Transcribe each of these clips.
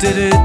Do do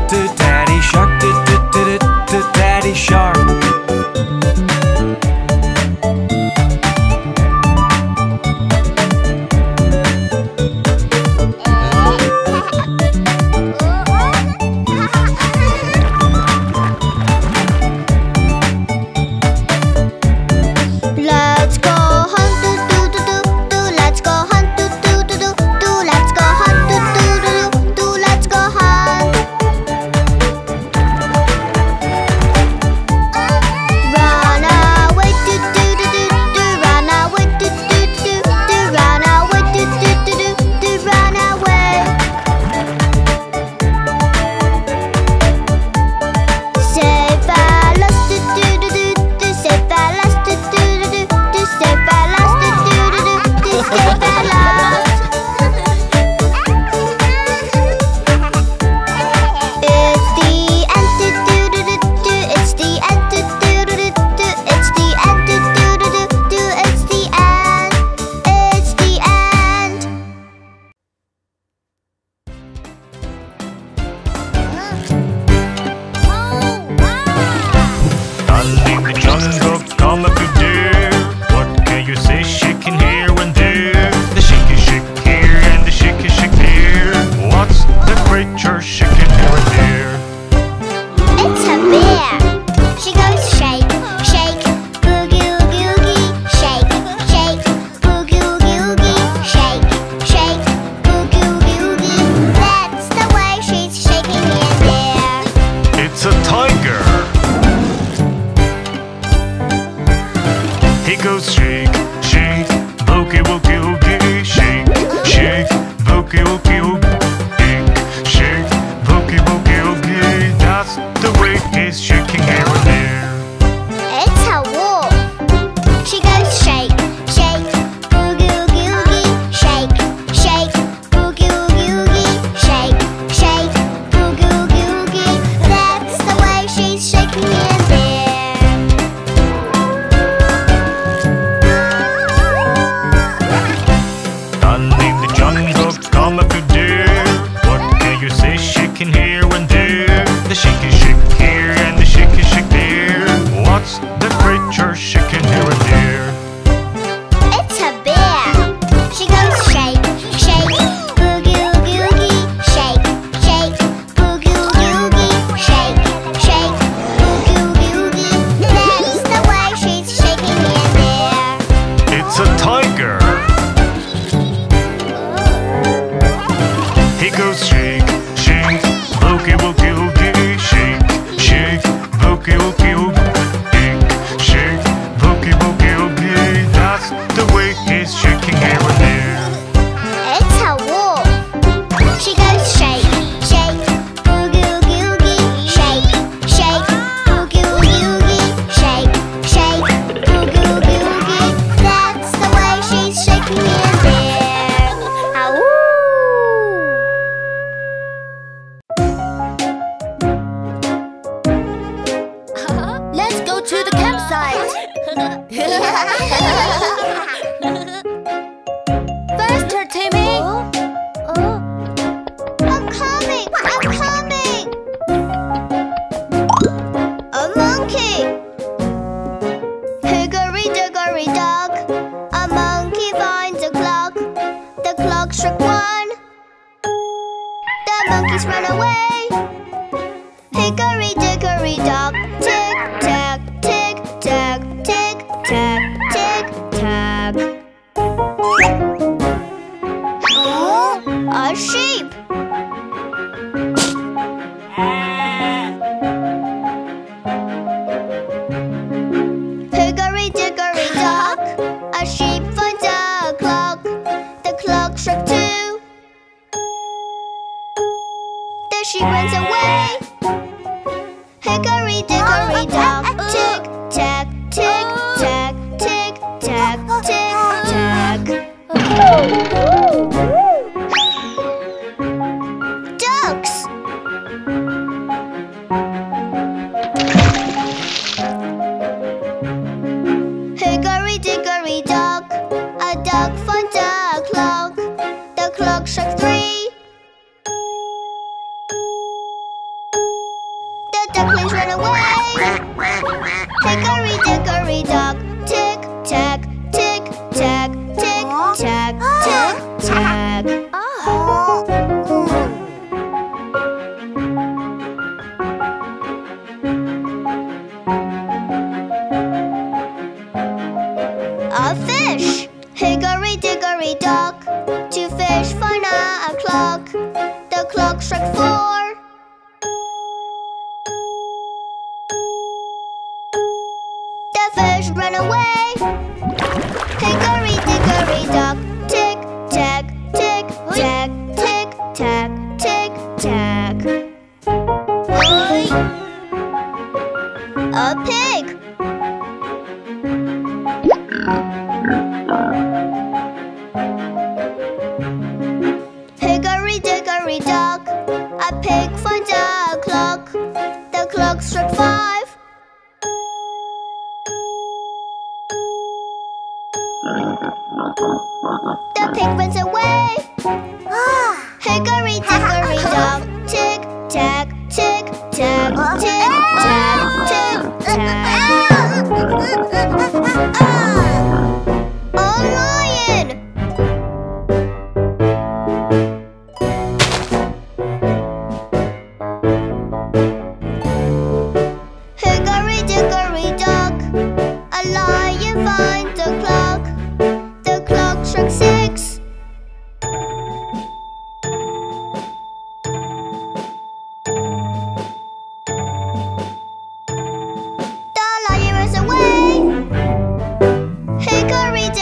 a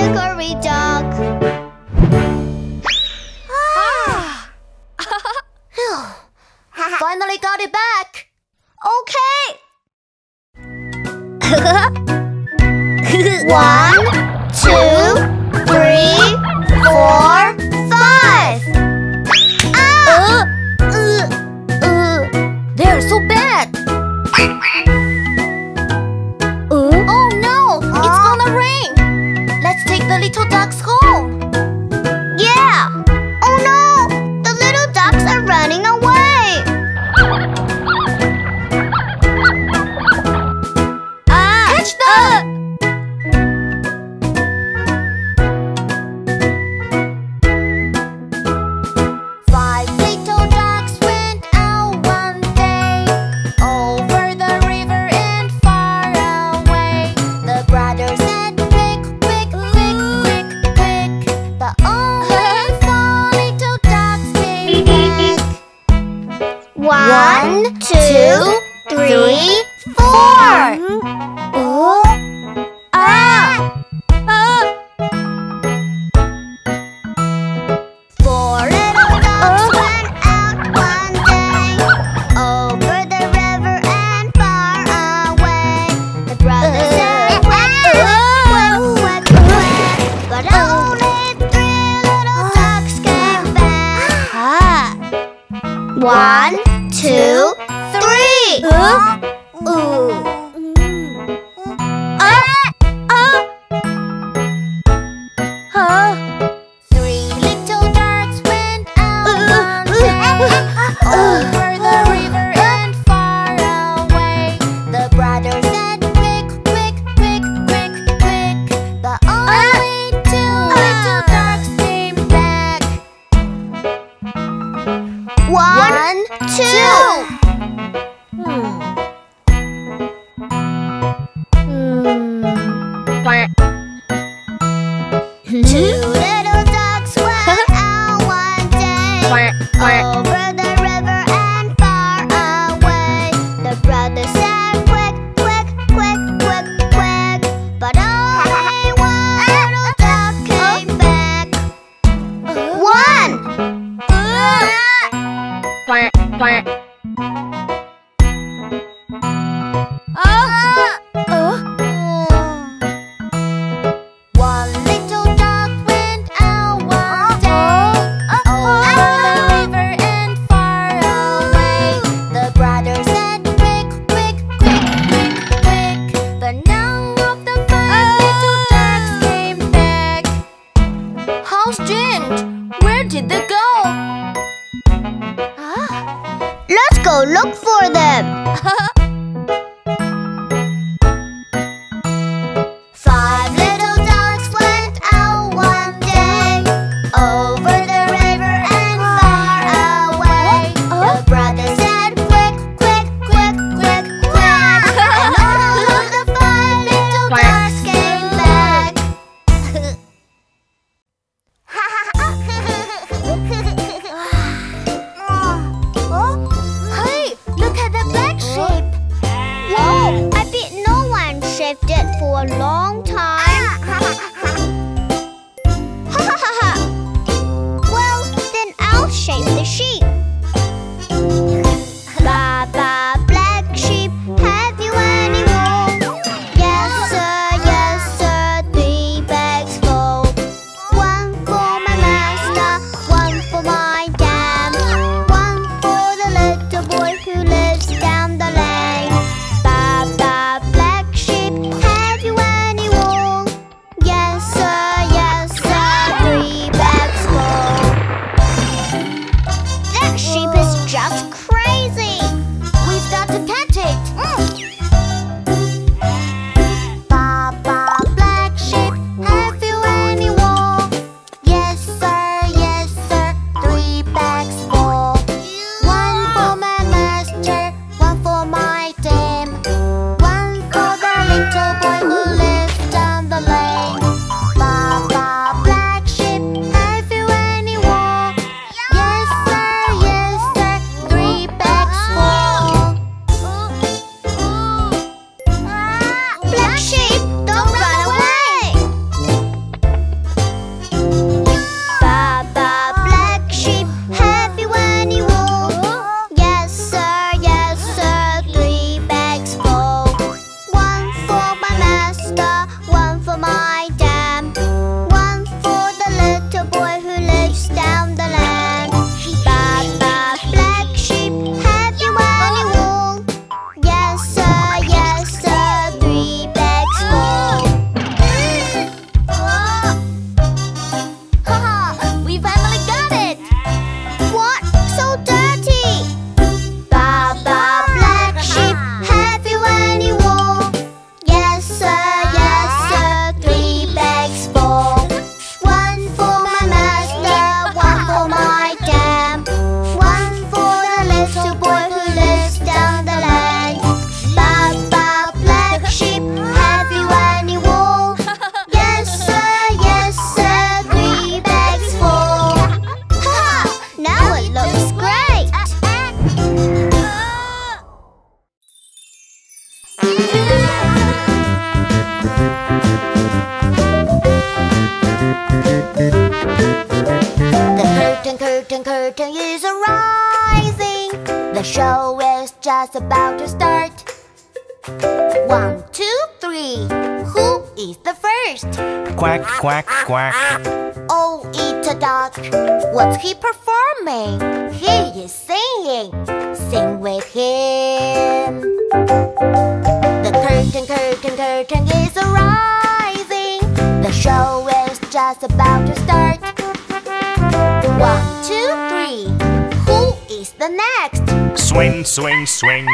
Hickory dickory One, two. look for them. The curtain, curtain, curtain is arising. The show is just about to start. One, two, three. Who is the first? Quack, quack, quack. Oh, dog. What's he performing? He is singing. Sing with him. The curtain, curtain, curtain is arising. The show is just about to start. One, two, three. Who is the next? Swing, swing, swing.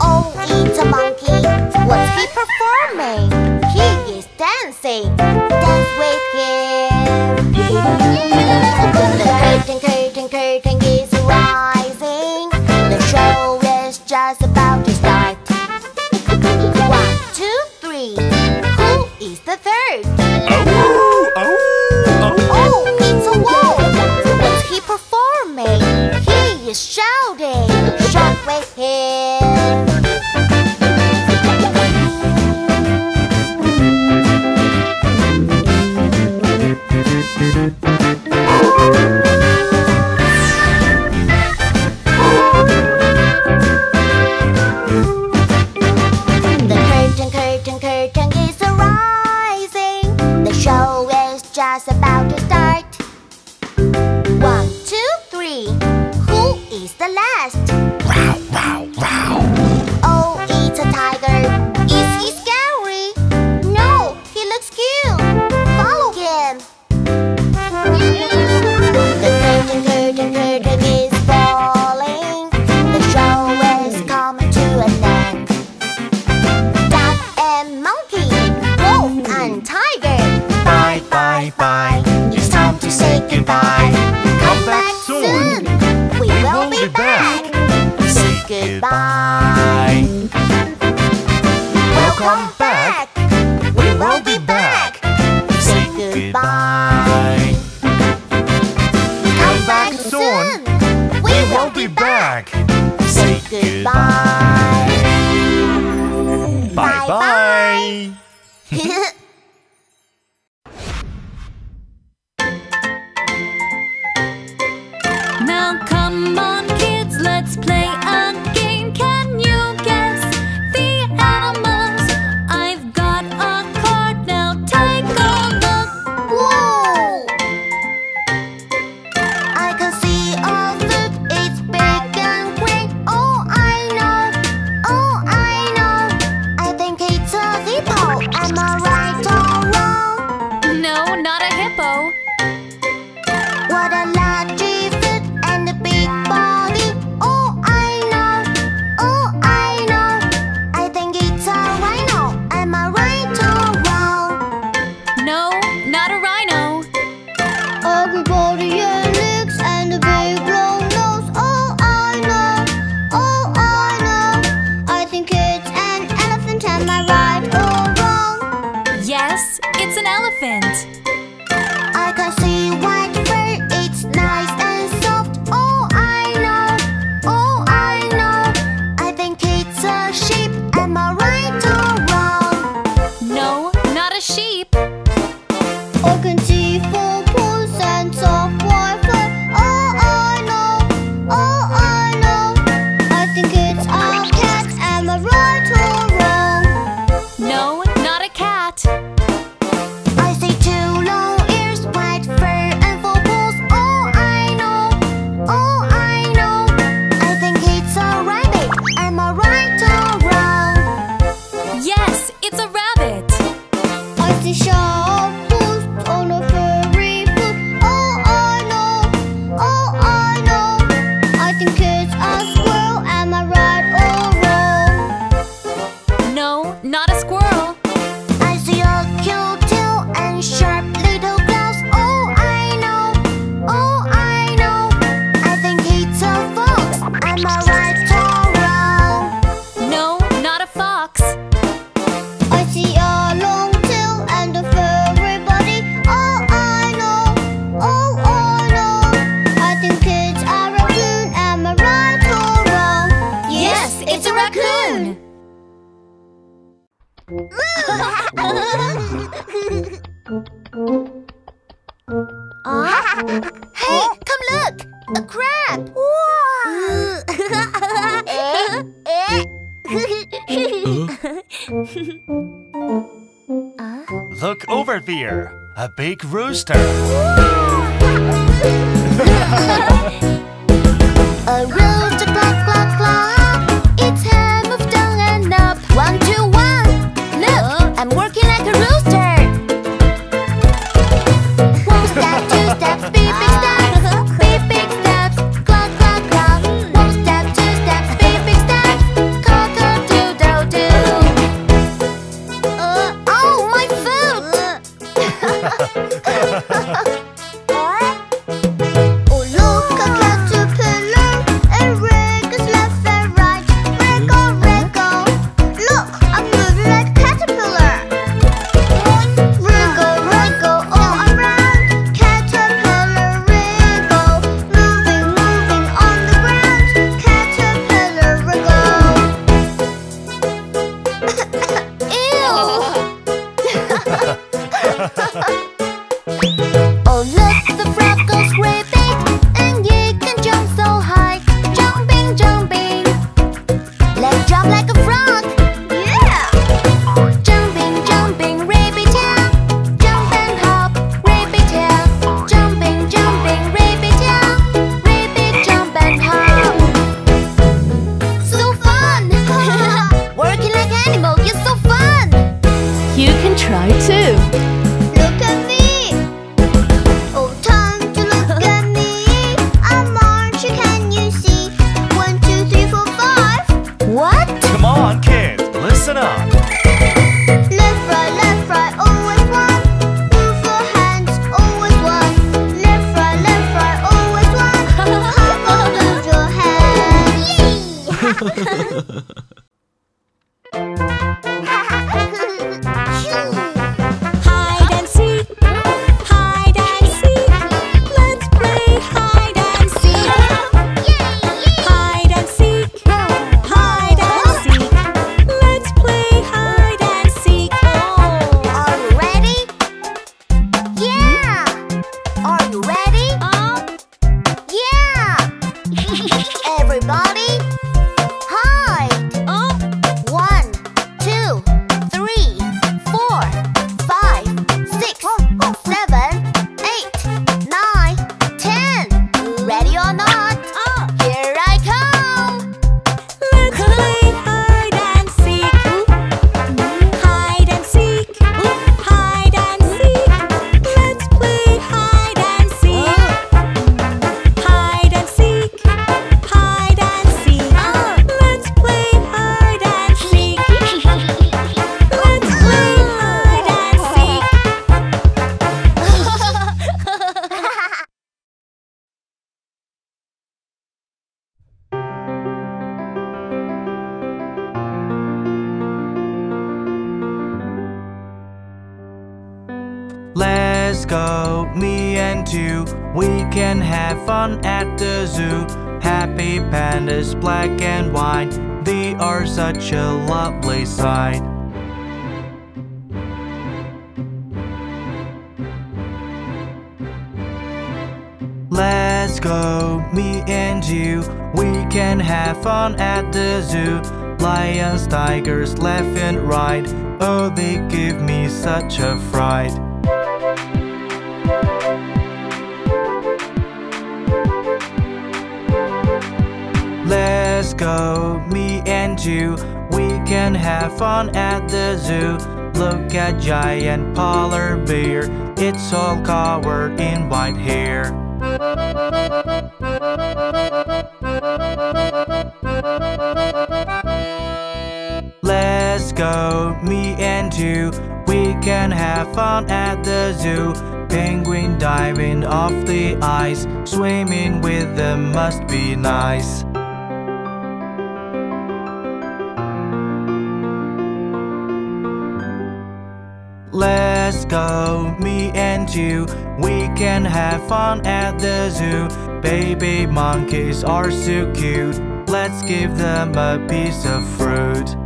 Oh, it's a monkey. What's he performing? He is dancing. Dance with him. Curtain, curtain, curtain is rising The show is just about to start One, two, three Who is the third? Oh, oh, oh, oh it's a wolf. bye, bye. It's time to say goodbye. Oh. Look over there! A big rooster! a rooster ハハハ。such a lovely sight. Let's go, me and you. We can have fun at the zoo. Lions, tigers, left and right. Oh, they give me such a fright. Let's go, me and you can have fun at the zoo. Look at giant polar bear, it's all covered in white hair. Let's go, me and you. We can have fun at the zoo. Penguin diving off the ice, swimming with them must be nice. go, me and you. We can have fun at the zoo. Baby monkeys are so cute. Let's give them a piece of fruit.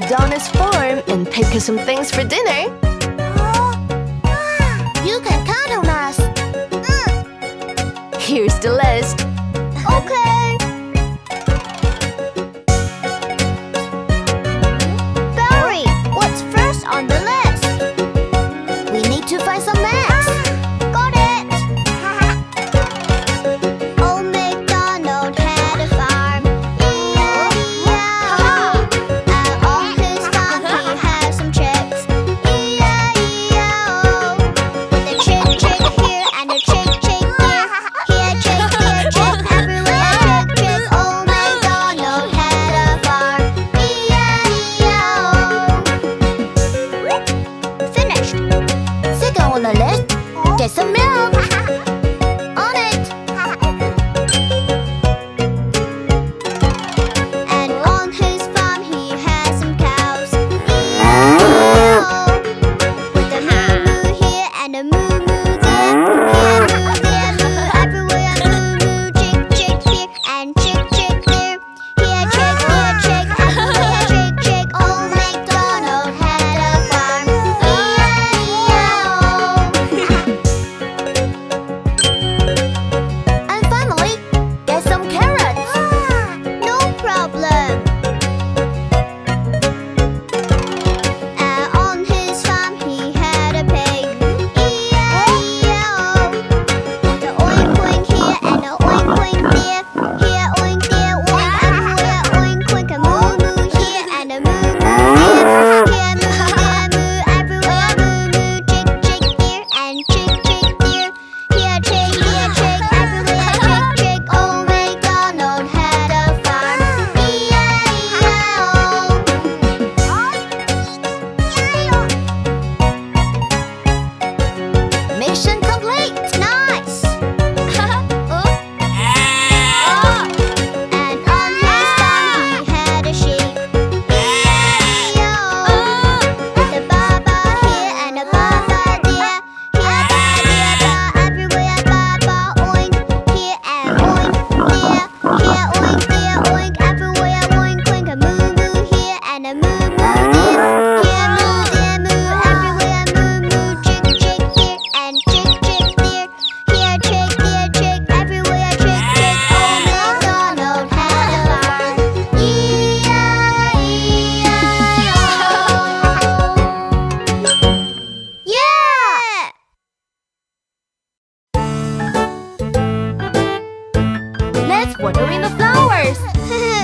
Macdonald's farm and pick us some things for dinner. You can count on us. Mm. Here's the list. in the flowers.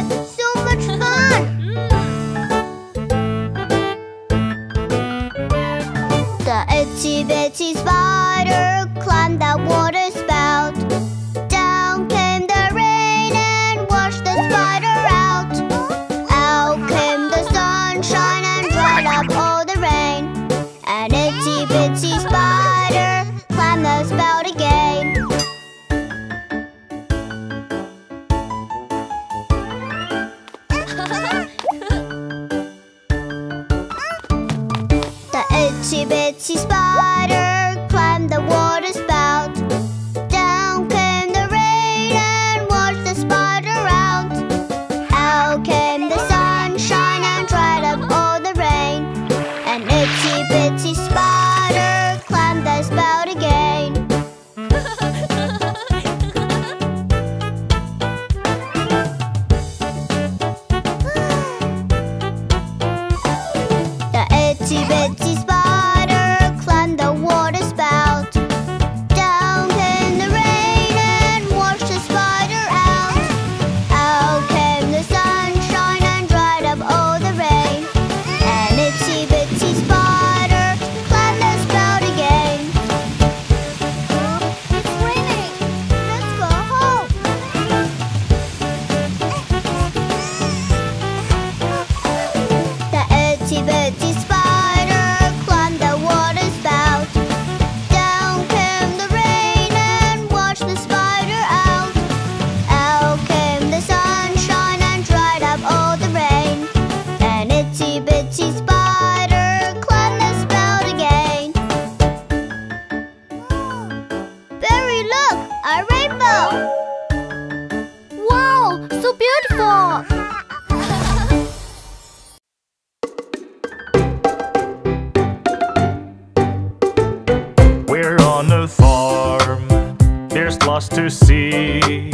lots to see.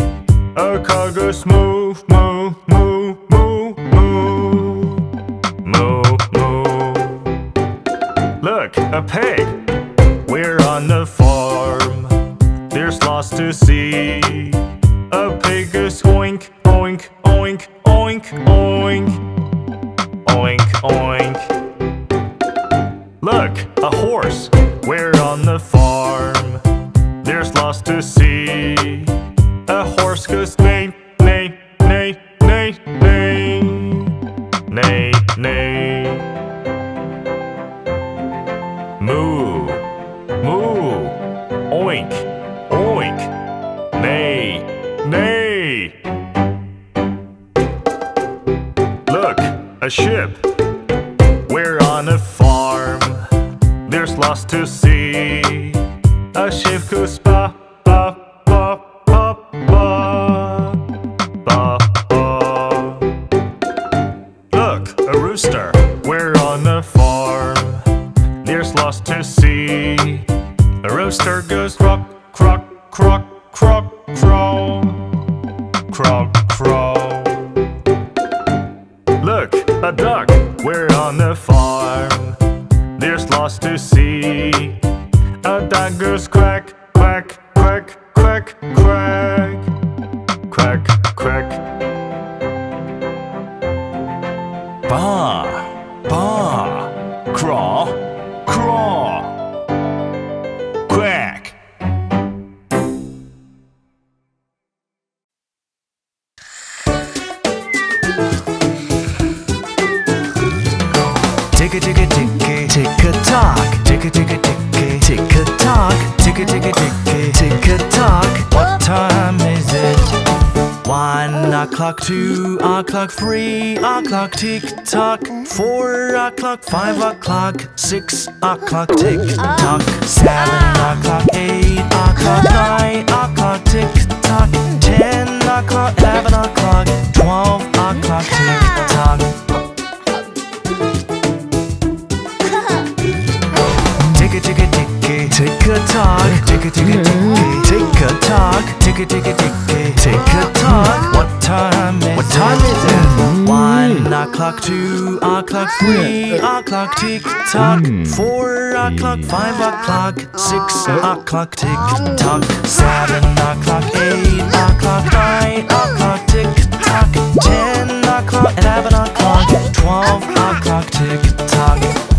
A car goes moo, moo, moo, moo, moo. Moo, moo. Look, a pig. On a farm. There's lots to see. A ship goes Tick a tick a tick tick a tock. Tick a tick a tick tick a tock. What time is it? One o'clock, two o'clock, three o'clock, tick tock. Four o'clock, five o'clock, six o'clock, tick tock. Seven o'clock, eight o'clock, nine o'clock, tick tock. Ten o'clock, eleven o'clock, twelve o'clock, tick tock. Tick a tock. Tick a tick a tick tick a tock. Tick a tick a tick tick a tock. What time is What time is it? One o'clock, two o'clock, three o'clock, tick tock. Hmm. Four o'clock, five o'clock, six uh-huh. o'clock, tick tock. Seven o'clock, eight o'clock, nine o'clock, tick tock. Ten o'clock, eleven o'clock, twelve o'clock, tick tock.